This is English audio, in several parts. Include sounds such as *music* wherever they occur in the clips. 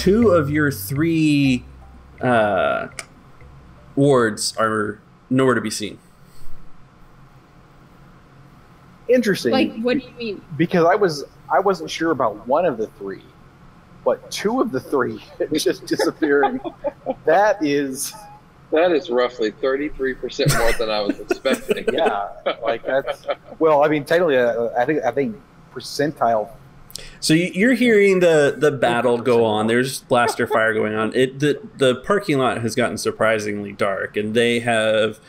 two of your three uh, wards are nowhere to be seen. Interesting. Like, what do you mean? because I was I wasn't sure about one of the three, but two of the three *laughs* just disappearing. *laughs* that is, That is roughly 33% more than I was expecting. *laughs* yeah, like that's. Well, I mean, technically, uh, I think I think percentile. So you- you're hearing the the battle go on. There's blaster *laughs* fire going on. It the the parking lot has gotten surprisingly dark, and they have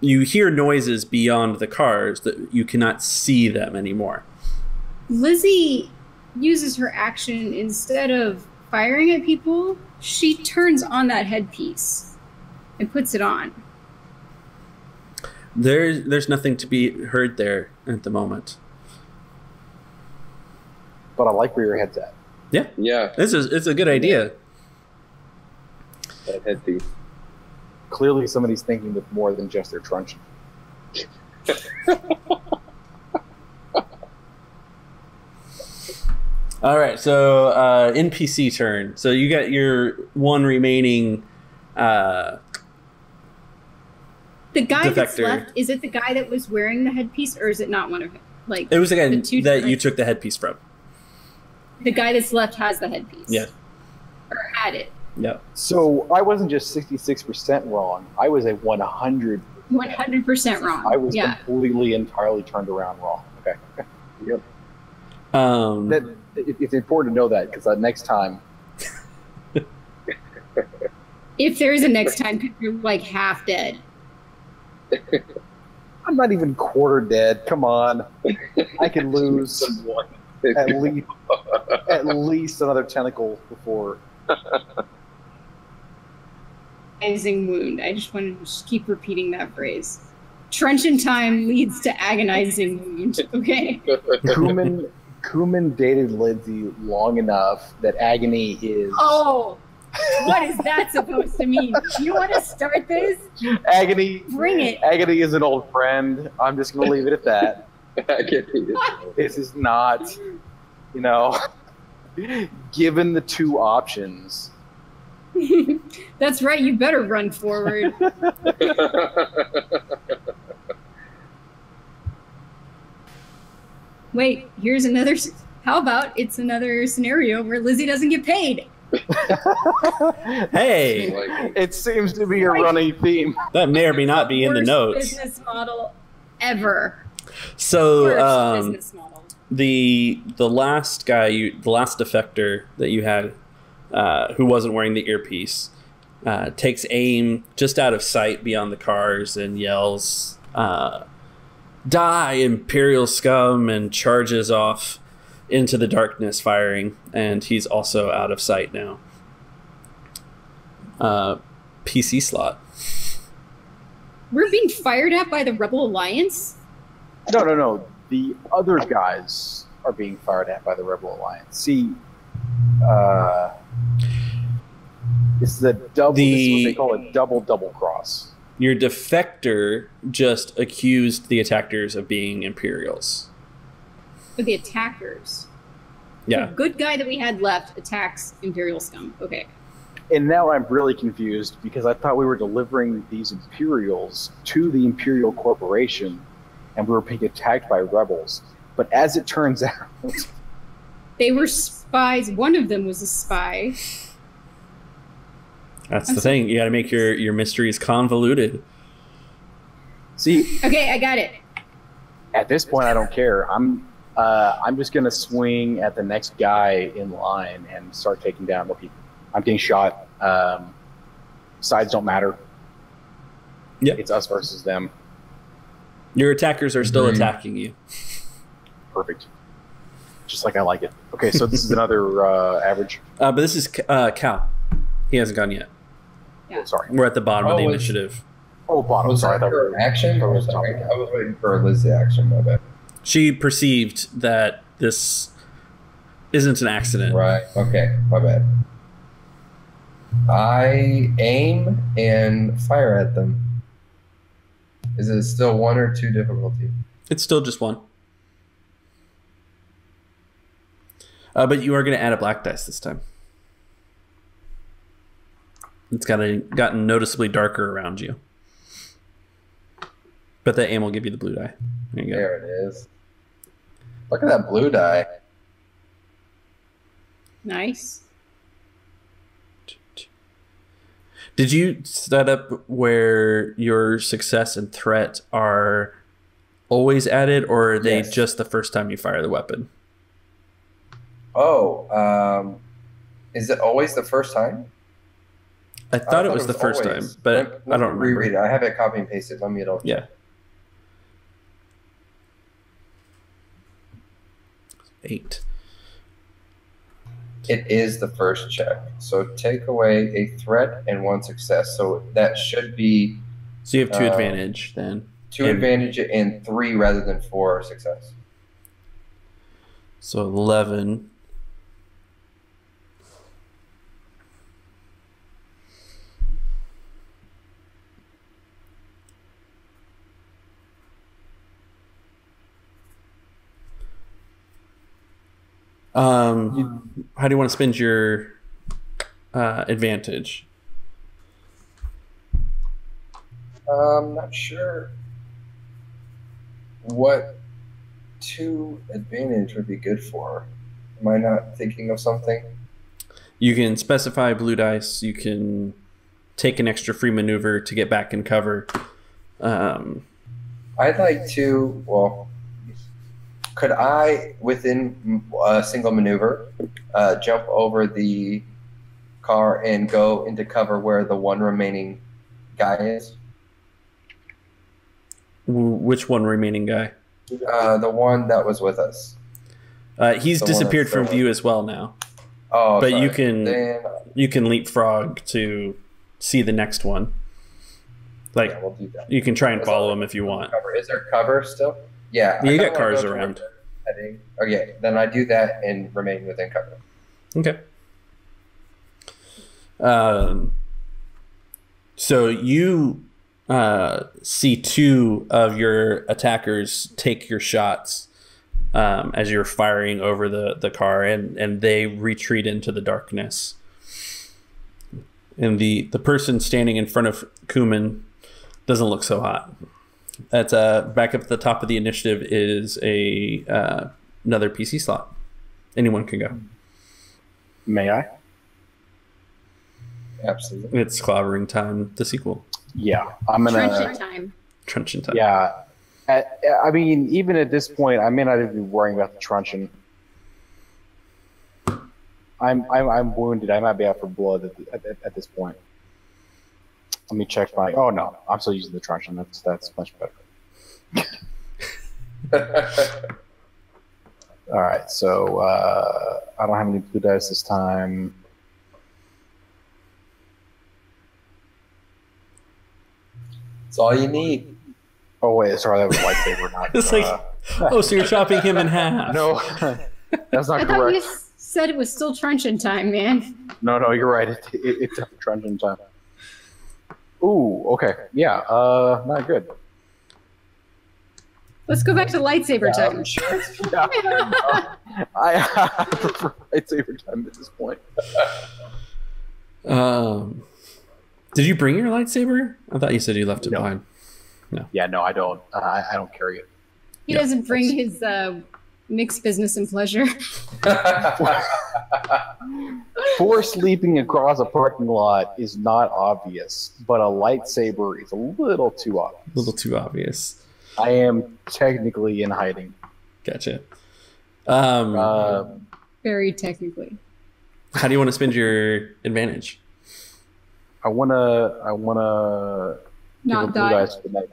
you hear noises beyond the cars that you cannot see them anymore. Lizzie uses her action instead of firing at people, she turns on that headpiece and puts it on. There's there's nothing to be heard there at the moment. But I like where your head's at. Yeah, Yeah. This is it's a good idea. that headpiece. Clearly, somebody's thinking with more than just their truncheon. *laughs* All right, so uh, NPC turn. So you got your one remaining. Uh, The guy that's left, is it the guy that was wearing the headpiece or is it not one of him? Like, it was the guy The two that you took the headpiece from. The guy that's left has the headpiece. Yeah. Or had it. Yeah. So I wasn't just sixty-six percent wrong. I was a one hundred. 100% wrong. I was yeah. completely, entirely turned around wrong. Okay. *laughs* Yep. Um, That it, it's important to know that because uh, next time, *laughs* If there is a next time, 'cause you're like half dead. *laughs* I'm not even quarter dead. Come on, I can lose at *laughs* least at least another tentacle before. *laughs* Agonizing wound. I just wanted to just keep repeating that phrase. Truncheon time leads to agonizing wound. *laughs* Okay. Kuman Kuman dated Lindsay long enough that agony is Oh, what is that supposed to mean? Do you want to start this? agony. Bring it. Agony is an old friend. I'm just gonna leave it at that. *laughs* I get it. This is not, you know, *laughs* given the two options. *laughs* That's right. You better run forward. Wait, here's another. How about it's another scenario where Lizzie doesn't get paid? hey, It seems to be a running theme. that may or may not be in the notes. Business model ever. So um, the the last guy, you, the last defector that you had, uh, who wasn't wearing the earpiece, uh, takes aim just out of sight beyond the cars and yells, uh, "Die, Imperial scum!" and charges off into the darkness, firing. And he's also out of sight now. Uh, PC slot. We're being fired at by the Rebel Alliance. No, no, no. The other guys are being fired at by the Rebel Alliance. See, uh, it's the double. this is what The- they call a double double cross. Your defector just accused the attackers of being Imperials. With the attackers. Yeah. The good guy that we had left attacks Imperial scum. Okay. And now I'm really confused because I thought we were delivering these Imperials to the Imperial Corporation, and we were being attacked by rebels. But as it turns *laughs* out, They were spies. One of them was a spy. That's I'm the sorry. thing. You got to make your your mysteries convoluted. see, Okay, I got it. at this point, I don't care. I'm uh, I'm just gonna swing at the next guy in line and start taking down more people. I'm getting shot. Um, sides don't matter. Yep. It's us versus them. Your attackers are still Mhm. attacking you. Perfect. Just like I like it. Okay, so this is another uh, average. Uh, but this is uh, Cal. He hasn't gone yet. Yeah. Sorry. We're at the bottom of the Oh, initiative. Oh, bottom. Was Sorry. That thought we her were- action or was that Sorry. I was waiting for Lizzie action, my bad. She perceived that this isn't an accident. Right, okay, my bad. I aim and fire at them. Is it still one or two difficulty? It's still just one. Uh, but you are going to add a black dice this time. It's gotten gotten noticeably darker around you. But the aim will give you the blue die. There you go. There it is. Look at that blue die. Nice. Did you set up where your success and threat are always added, or are they Yes. just the first time you fire the weapon? Oh, um, is it always the first time? I thought, it was the first always. time, but Let- I don't remember. reread it. I have it copy and pasted. Let me know. Yeah. Eight. It is the first check. So take away a threat and one success. So that should be So you have two Uh, advantage then. two And- advantage and three rather than four success. So eleven. Um, how do you want to spend your uh, advantage? I'm not sure what two advantage would be good for. Am I not thinking of something? You can specify blue dice. You can take an extra free maneuver to get back in cover. Um, I'd like to. Well, could I, within a single maneuver, uh, jump over the car and go into cover where the one remaining guy is? which one remaining guy? Uh, the one that was with us. Uh, he's The disappeared from view as well now. Oh, But you can- Then, You can leapfrog to see the next one. Like yeah, we'll you can try and follow him if you want. Cover. Is there cover still? Yeah. Yeah, you I got cars around. heading. Okay, then I do that and remain within cover. Okay. Um, so you uh, see two of your attackers take your shots um, as you're firing over the, the car, and, and they retreat into the darkness. And the, the person standing in front of Kuman doesn't look so hot. That's uh, back up at the top of the initiative is a uh, another PC slot. Anyone can go. May I? Absolutely. It's clobbering time, the sequel. Yeah, I'm gonna. Trenchant time. Truncheon time. Yeah, At, I mean, even at this point, I may not even be worrying about the truncheon. I'm I'm, I'm wounded. I might be out for blood at, the, at, at this point. Let me check my. Oh no, I'm still using the truncheon. That's that's much better. *laughs* All right, so uh, I don't have any blue dice this time. It's all you need. Oh wait, sorry, that was lightsaber, *laughs* not. It's like- uh, Oh, so you're chopping him in half. *laughs* no, that's not I thought correct. you said it was still truncheon time, man. No, no, you're right. It, it, it's a truncheon time. Ooh, okay, yeah, uh, not good. Let's go back to lightsaber I'm time. sure it's- Yeah, I, *laughs* I prefer lightsaber time at this point. Um, did you bring your lightsaber? I thought you said you left it No. behind. Yeah, no, I don't. Uh, I, I don't carry it. He Yeah, doesn't bring his uh, mixed business and pleasure. *laughs* Force leaping across a parking lot is not obvious, but a lightsaber is a little too obvious. A little too obvious. I am technically in hiding. Gotcha. Um, Um, Very technically. how do you want to spend your advantage? I wanna, I wanna give a Not blue die. the next.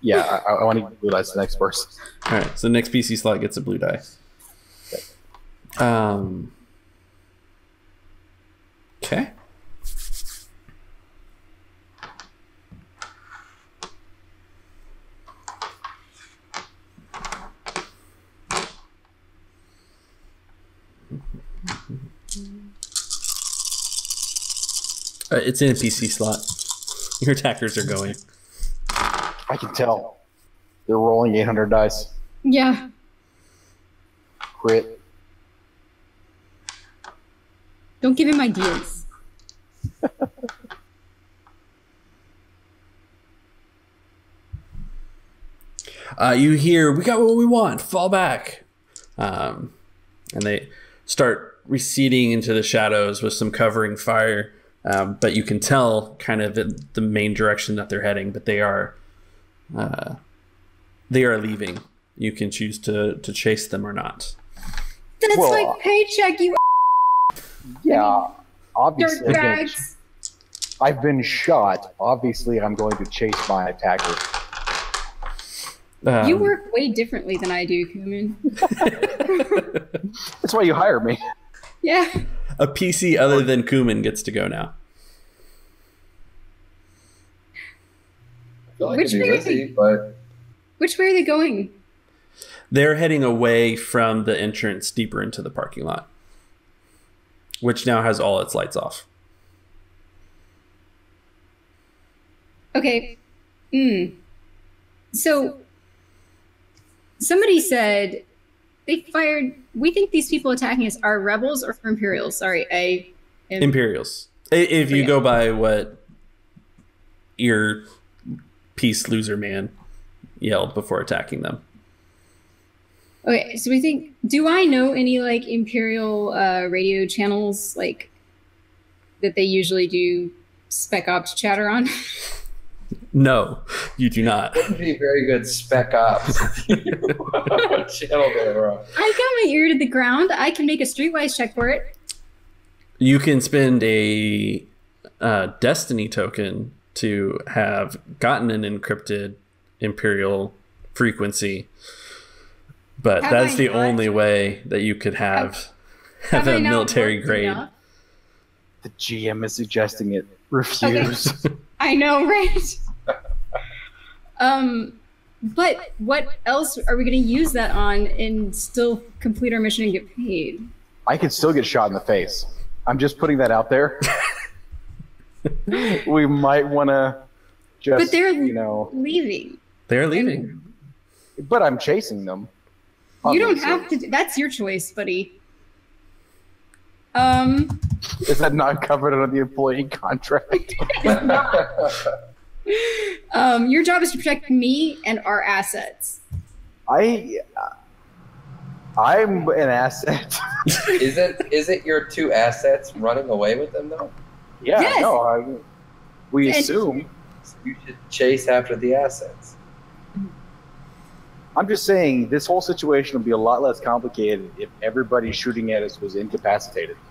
Yeah, I, I want to blue dice the next person. All right, so the next PC slot gets a blue die. Um. Okay. Uh, it's in a PC slot. *laughs* Your attackers are going. I can tell. They're rolling 800 dice. Yeah. Quit. Don't give him ideas. *laughs* uh, you hear, we got what we want, fall back. Um, and they start receding into the shadows with some covering fire. Um, but you can tell kind of the main direction that they're heading. But they are, uh, they are leaving. You can choose to to chase them or not. That's Well, my paycheck, you Yeah, obviously. dirt I've been, bags. I've been shot. Obviously, I'm going to chase my attacker. Um, you work way differently than I do, Kuman. *laughs* That's why you hire me. Yeah. A PC other than Kuman gets to go now. Like Which it'd way- Lizzie, but Which way are they going? They're heading away from the entrance deeper into the parking lot, which now has all its lights off. Okay. Hmm. So somebody said they fired. We think these people attacking us are rebels or Imperials. Sorry, I. Am, Imperials. If you Yeah. go by what ear peace loser man yelled before attacking them. okay, so we think. Do I know any like Imperial uh, radio channels like that they usually do spec ops chatter on? *laughs* No, you do not. wouldn't be very good spec ops. *laughs* if *laughs* Channel they were on. I got my ear to the ground. I can make a streetwise check for it. You can spend a uh, destiny token to have gotten an encrypted imperial frequency, but Have that's I the not? only way that you could have have, *laughs* Have I a not military grade. enough? The GM is suggesting it. Refuse. *laughs* I know, right? um, but what else are we going to use that on and still complete our mission and get paid? I could still get shot in the face. I'm just putting that out there. *laughs* we might want to just, But they're- you know, Leaving. They're leaving. but I'm chasing them. You don't have to. That's your choice, buddy. Um, Is that not covered under the employee contract? *laughs* *laughs* um, your job is to protect me and our assets. I, I'm an asset. *laughs* Isn't isn't your two assets running away with them though? yeah, Yes. no, I, we And- assume. You should chase after the assets. I'm just saying this whole situation would be a lot less complicated if everybody shooting at us was incapacitated. *laughs*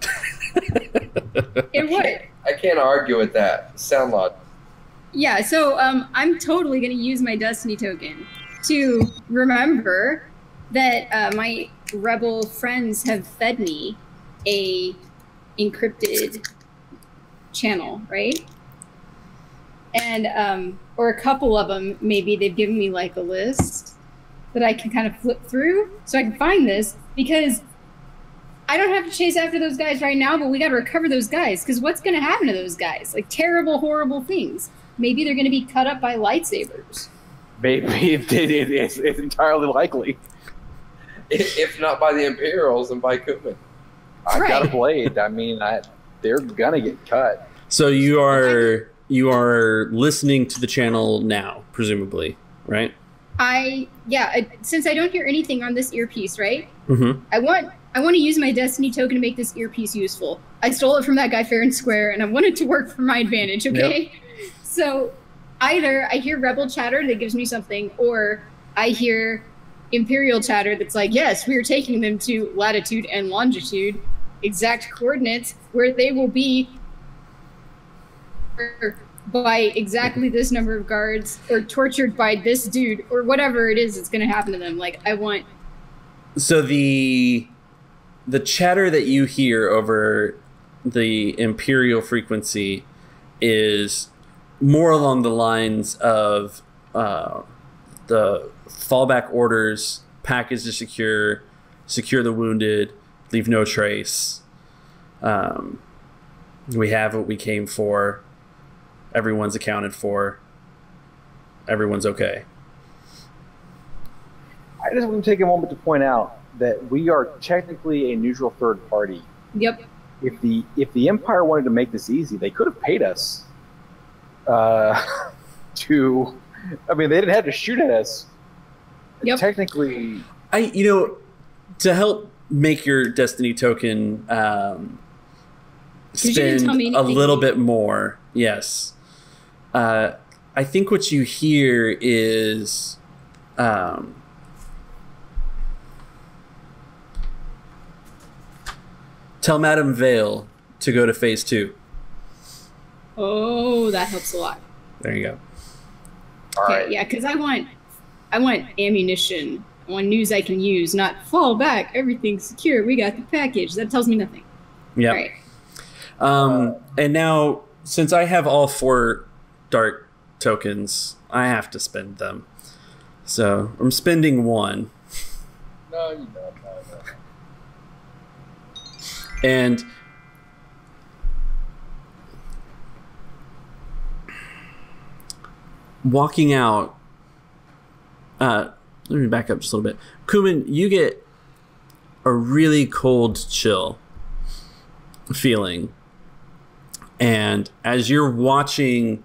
It would. I can't argue with that. Sound logic. Yeah, so um, I'm totally going to use my Destiny token to remember that uh, my rebel friends have fed me a encrypted channel, right? And um, or a couple of them, maybe they've given me like a list that I can kind of flip through so I can find this because I don't have to chase after those guys right now, but we got to recover those guys because what's going to happen to those guys? Like terrible, horrible things. Maybe they're going to be cut up by lightsabers. Maybe *laughs* it, it, it's, it's entirely likely. If if not by the Imperials, and by Kuman. I got a blade. I mean, I, they're gonna get cut. So you are you are listening to the channel now, presumably, right? I yeah, I, since I don't hear anything on this earpiece, right? Mm-hmm. I want I want to use my destiny token to make this earpiece useful. I stole it from that guy fair and square, and I want it to work for my advantage. Okay, so either I hear rebel chatter that gives me something, or I hear imperial chatter that's like, yes, we are taking them to latitude and longitude, exact coordinates where they will be by exactly this number of guards, or tortured by this dude, or whatever it is that's going to happen to them. Like, I want So the the chatter that you hear over the imperial frequency is more along the lines of uh, the fallback orders, package to secure, secure the wounded, leave no trace. Um, we have what we came for. Everyone's accounted for. Everyone's okay. I just want to take a moment to point out that we are technically a neutral third party. Yep. If the if the Empire wanted to make this easy, they could have paid us uh, *laughs* to. I mean, they didn't have to shoot at us. Yep. Technically, I you know to help make your destiny token um, spend a little bit more. Yes, uh, I think what you hear is. Um, Tell Madame Vail to go to phase two. Oh, that helps a lot. There you go. all Okay, right. yeah, because I want, I want ammunition. I want news I can use, not fall back. Everything's secure. We got the package. That tells me nothing. Yeah. Right. Um, and now, since I have all four dart tokens, I have to spend them. So I'm spending one. No, you don't. No, no. And walking out, uh, let me back up just a little bit. Kuman, you get a really cold chill feeling. And as you're watching,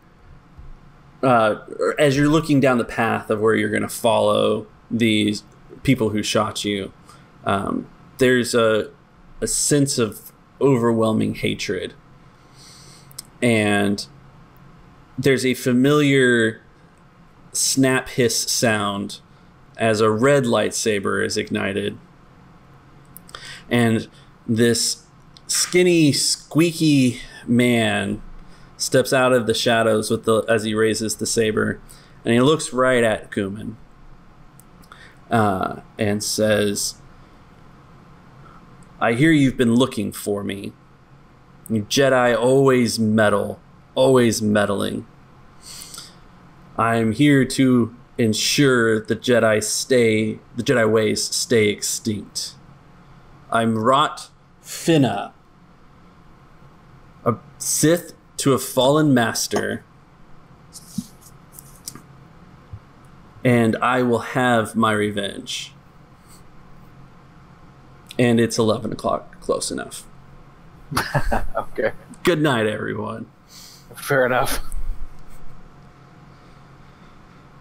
uh, as you're looking down the path of where you're going to follow these people who shot you, um, there's a, a sense of overwhelming hatred. And there's a familiar snap hiss sound as a red lightsaber is ignited. And this skinny, squeaky man steps out of the shadows with the as he raises the saber, and he looks right at Kuman uh, and says, "I hear you've been looking for me. You Jedi always meddle, always meddling. I'm here to ensure the Jedi stay, the Jedi ways stay extinct. I'm Rot Finna, a Sith to a fallen master, and I will have my revenge. And it's 11 o'clock, close enough. *laughs* Okay. Good night, everyone. Fair enough.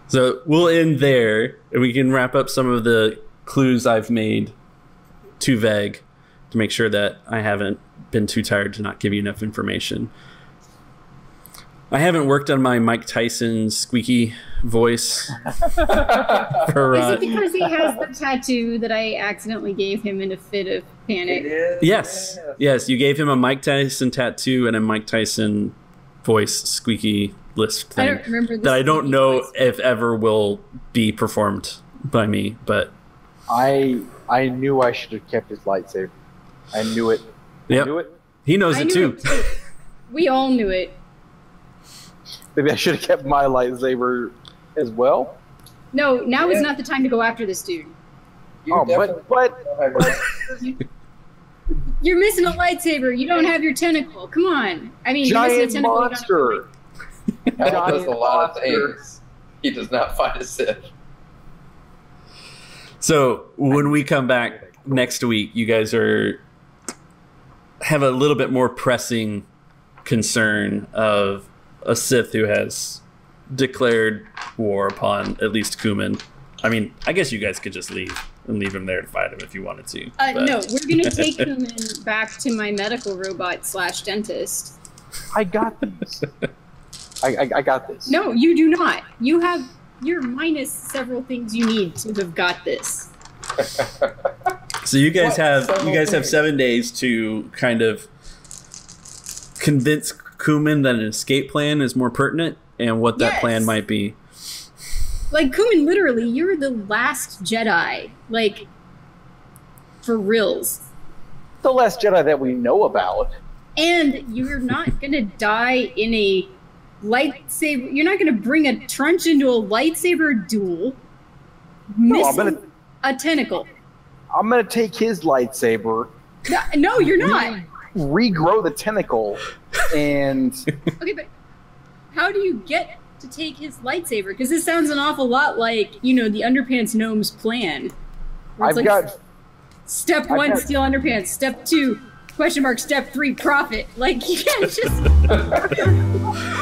So we'll end there, and we can wrap up some of the clues I've made too vague to make sure that I haven't been too tired to not give you enough information. I haven't worked on my Mike Tyson squeaky voice *laughs* for Is uh, it because he has the tattoo that I accidentally gave him in a fit of panic? yes, yes. You gave him a Mike Tyson tattoo and a Mike Tyson voice squeaky lisp I thing don't remember that I don't know voice. if ever will be performed by me, but I I knew I should have kept his lightsaber. I knew it. I Yep. knew it. he knows I it knew too. it too. We all knew it. Maybe I should have kept my lightsaber as well. No, now is not the time to go after this dude. You oh, definitely but but *laughs* don't have your- You're missing a lightsaber. You don't have your tentacle. Come on. I mean, you're missing a giant tentacle. you don't have a monster. Hal does a lot of things. He does not fight a Sith. So when we come back next week, you guys are have a little bit more pressing concern of a Sith who has declared war upon at least Kuman. I mean, I guess you guys could just leave and leave him there to fight him if you wanted to. Uh, no, we're gonna *laughs* take him in back to my medical robot slash dentist. I got this. I, I, I got this. No, you do not. You have you're minus several things you need to have got this. So you guys What? have Several you guys have seven days to kind of convince Kuman that an escape plan is more pertinent and what that Yes. plan might be. Like Kuman, literally, you're the last Jedi. Like for reals. The last Jedi that we know about. And you're not *laughs* gonna die in a lightsaber. You're not gonna bring a trunch into a lightsaber duel. No, I'm gonna a tentacle. I'm gonna take his lightsaber, No, no, you're not. regrow the tentacle, and Okay, but how do you get to take his lightsaber? Because this sounds an awful lot like you know the underpants gnome's plan. where I've it's got step I've one, got- steal underpants. Step two, question mark. Step three, profit. *laughs* Like you can't just. *laughs*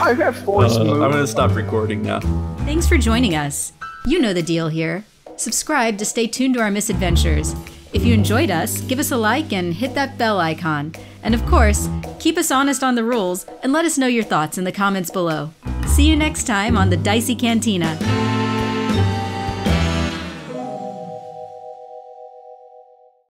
I've got force Uh. I'm going to stop recording now. Thanks for joining us. You know the deal here. Subscribe to stay tuned to our misadventures. If you enjoyed us, give us a like and hit that bell icon. And of course, keep us honest on the rules and let us know your thoughts in the comments below. See you next time on the Dicey Cantina.